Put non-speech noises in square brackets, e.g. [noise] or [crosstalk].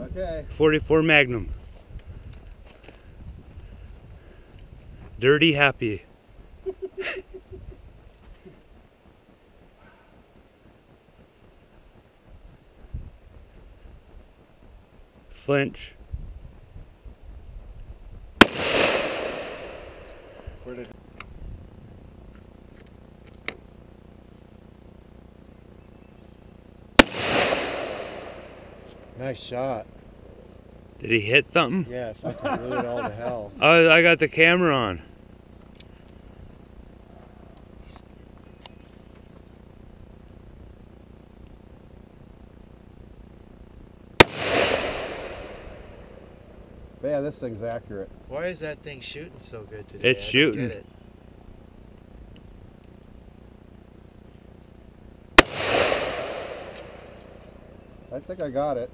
Okay. 44 Magnum. Dirty Harry. [laughs] Flinch. Where did Nice shot. Did he hit something? Yeah, fucking blew it all to hell. [laughs] Oh, I got the camera on. Man, this thing's accurate. Why is that thing shooting so good today? It's I don't shooting. Get it. I think I got it.